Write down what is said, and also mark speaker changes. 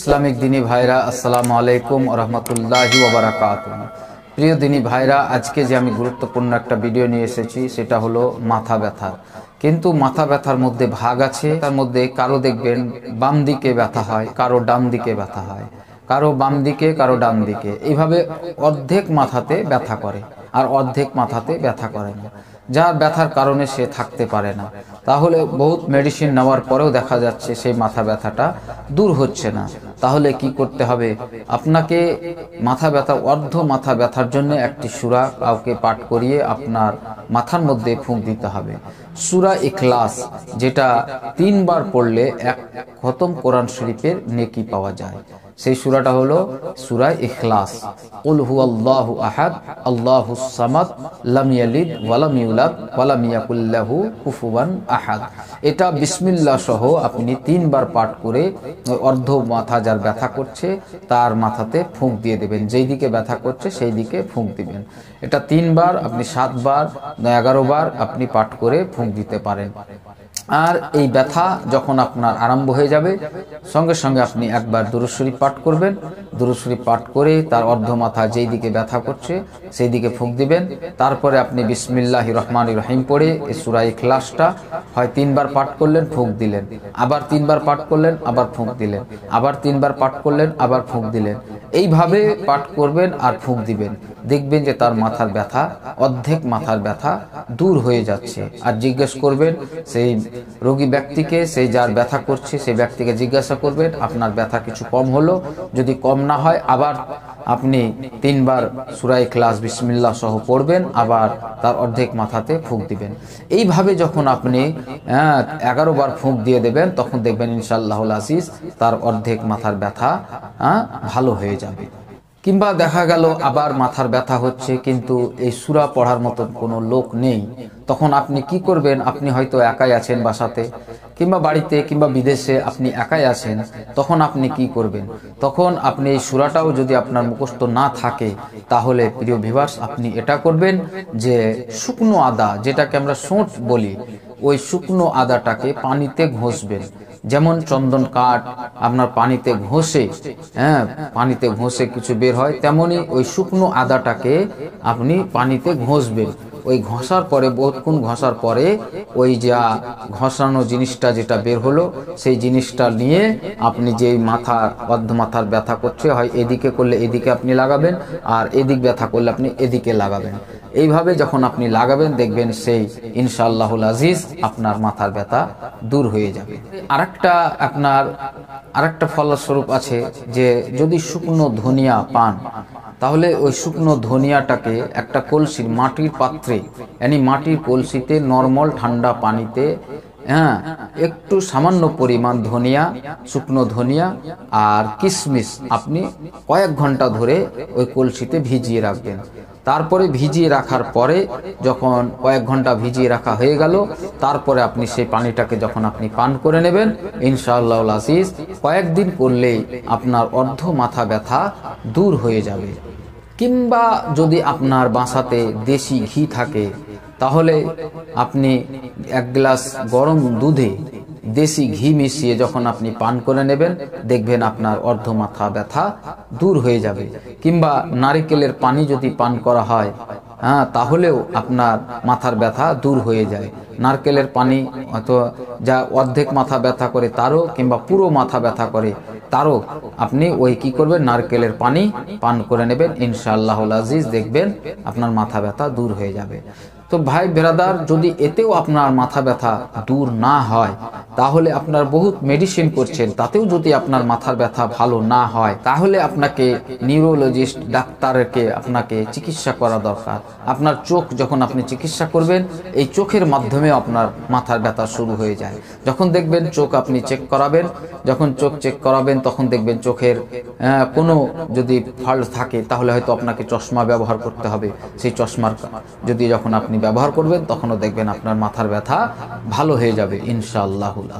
Speaker 1: Islamic দিনী ভাইরা, আসসালামু আলাইকুম রহমতুল্লাহি প্রিয় দিনী ভাইরা, আজকে যে আমি গুরুত্বপূর্ণ একটা ভিডিও নিয়ে এসেছি, সেটা হলো মাথা ব্যথা। কিন্তু মাথা ব্যথার মধ্যে ভাগ আছে, তার মধ্যে কারও দেখবেন বাম দিকে ব্যথা হয়, কারও ডান দিকে ব্যথা হয়। কারও বাম দিকে, কারও ডান দিকে। এইভাবে অর্ধেক মাথাতে ব্যথা করে, আর অর্ধেক মাথাতে ব্যথা করে না। যার ব্যথার কারণে সে থাকতে পারে না। তাহলে বহুত মেডিসিন নেওয়ার পরেও দেখা যাচ্ছে সেই মাথা ব্যথাটা দূর হচ্ছে না। তাহলে কি করতে হবে? আপনাকে মাথা ব্যথা, অর্ধ মাথা ব্যথার জন্য একটি সুরা কাউকে পাঠ করিয়ে আপনার মাথার মধ্যে ফুঁক দিতে হবে। সুরা ইখলাস, যেটা তিনবার পড়লে এক খতম কোরআন শরীফের নেকি পাওয়া যায়। সেই সুরাটা হলো সুরা ইখলাস। কুল হু আল্লাহু আহাদ, আল্লাহু সামাদ, লাম ইয়ালিদ ওয়ালাম আহাদ। এটা বিসমিল্লাহ সহ আপনি তিনবার পাঠ করে অর্ধ মাথা যার ব্যথা করছে, তার মাথাতে ফুঁক দিয়ে দেবেন। যেই দিকে ব্যথা করছে, সেই দিকে ফুঁক দিবেন। এটা তিনবার, আপনি সাতবার এগারো বার আপনি পাঠ করে ফুঁক দিতে পারেন। আর এই ব্যথা যখন আপনার আরম্ভ হয়ে যাবে, সঙ্গে সঙ্গে আপনি একবার দুরুশরী পাঠ করবেন। দুরুশরী পাঠ করে তার অর্ধ মাথা যেই দিকে ব্যথা করছে, সেই দিকে ফুঁক দিবেন। তারপরে আপনি বিসমিল্লাহ রহমান রহিম পড়ে এই সুরাই ক্লাসটা হয় তিনবার পাঠ করলেন, ফুঁক দিলেন। আবার তিনবার পাঠ করলেন, আবার ফুঁক দিলেন। আবার তিনবার পাঠ করলেন, আবার ফুঁক দিলেন। এইভাবে পাঠ করবেন আর ফুঁক দিবেন। দেখবেন যে তার মাথার ব্যথা, অর্ধেক মাথার ব্যথা দূর হয়ে যাচ্ছে। আর জিজ্ঞেস করবেন সেই রোগী ব্যক্তিকে সেই যার ব্যথা করছে সেই ব্যক্তিকে জিজ্ঞাসা করবেন, আপনার ব্যথা কিছু কম হলো? যদি কম না হয়, আবার আপনি তিনবার সুরাই ক্লাস বিসমিল্লা সহ পড়বেন, আবার তার অর্ধেক মাথাতে ফুঁক দিবেন। এইভাবে যখন আপনি এগারো বার ফুঁক দিয়ে দেবেন, তখন দেখবেন ইনশাল্লাহ আজিজ তার অর্ধেক মাথার ব্যথা ভালো হয়ে যাবে। কিংবা দেখা গেল আবার মাথার ব্যথা হচ্ছে, কিন্তু এই সুরা পড়ার মতন কোনো লোক নেই। তখন আপনি কি করবেন? আপনি হয়তো একাই আছেন বাসাতে, কিংবা বাড়িতে, কিংবা বিদেশে আপনি একাই আছেন, তখন আপনি কি করবেন? তখন আপনি এই সুরাটাও যদি আপনার মুখস্থ না থাকে, তাহলে প্রিয় ভিভার্স আপনি এটা করবেন যে শুকনো আদা, যেটাকে আমরা সোঁট বলি, ওই শুকনো আদাটাকে পানিতে ঘষবেন। যেমন চন্দন কাঠ আপনার পানিতে ঘষে হ্যাঁ পানিতে ঘষে কিছু বের হয়, তেমনি ওই শুকনো আদাটাকে আপনি পানিতে ঘষবেন। ওই ঘষার পরে বহুক্ষণ ঘষার পরে ওই যা ঘষানো জিনিসটা যেটা বের হলো, সেই জিনিসটা নিয়ে আপনি যেই মাথা, অর্ধ মাথার ব্যথা করছে, হয় এদিকে করলে এদিকে আপনি লাগাবেন, আর এদিক ব্যথা করলে আপনি এদিকে লাগাবেন। এইভাবে যখন আপনি লাগাবেন, দেখবেন সেই ইনশাআল্লাহুল আজিজ আপনার মাথার ব্যথা দূর হয়ে যাবে। আরেকটা আপনার, আরেকটা ফলস্বরূপ আছে যে যদি শুকনো ধনিয়া পান তাহলে ওই শুকনো ধনিয়াটাকে একটা কলসির মাটির পাত্রে, এনি মাটির কলসিতে নর্মাল ঠান্ডা পানিতে হ্যাঁ একটু সামান্য পরিমাণ ধনিয়া, শুকনো ধনিয়া আর কিশমিশ আপনি কয়েক ঘণ্টা ধরে ওই কলসিতে ভিজিয়ে রাখবেন। তারপরে ভিজিয়ে রাখার পরে যখন কয়েক ঘণ্টা ভিজিয়ে রাখা হয়ে গেল, তারপরে আপনি সেই পানিটাকে যখন আপনি পান করে নেবেন, ইনশাআল্লাহ আজিজ কয়েকদিন করলেই আপনার অর্ধ মাথা ব্যথা দূর হয়ে যাবে। কিংবা যদি আপনার বাসাতে দেশি ঘি থাকে, তাহলে আপনি এক গ্লাস গরম দুধে দেশি ঘি মিশিয়ে যখন আপনি পান করে নেবেন, দেখবেন আপনার অর্ধ মাথা ব্যথা দূর হয়ে যাবে। কিংবা নারিকেলের পানি যদি পান করা হয় হ্যাঁ তাহলেও আপনার মাথার ব্যথা দূর হয়ে যায়। নারকেলের পানি হয়তো যা অর্ধেক মাথা ব্যথা করে তারও কিংবা পুরো মাথা ব্যথা করে তারও আপনি ওই কি করবেন, নারকেলের পানি পান করে নেবেন। ইনশাআল্লাহ আজিজ দেখবেন আপনার মাথা ব্যথা দূর হয়ে যাবে। তো ভাই, বেরাদার, যদি এতেও আপনার মাথা ব্যথা দূর না হয়, তাহলে আপনার বহুত মেডিসিন করছেন, তাতেও যদি আপনার মাথার ব্যথা ভালো না হয়, তাহলে আপনাকে নিউরোলজিস্ট ডাক্তারকে আপনাকে চিকিৎসা করা দরকার। আপনার চোখ যখন আপনি চিকিৎসা করবেন, এই চোখের মাধ্যমে আপনার মাথার ব্যথা শুরু হয়ে যায়। যখন দেখবেন চোখ আপনি চেক করাবেন, যখন চোখ চেক করাবেন, তখন দেখবেন চোখের কোনো যদি ফল্ট থাকে, তাহলে হয়তো আপনাকে চশমা ব্যবহার করতে হবে। সেই চশমার, যদি যখন আপনি ব্যবহার করবেন তখনও দেখবেন আপনার মাথার ব্যথা ভালো হয়ে যাবে ইনশাআল্লাহুল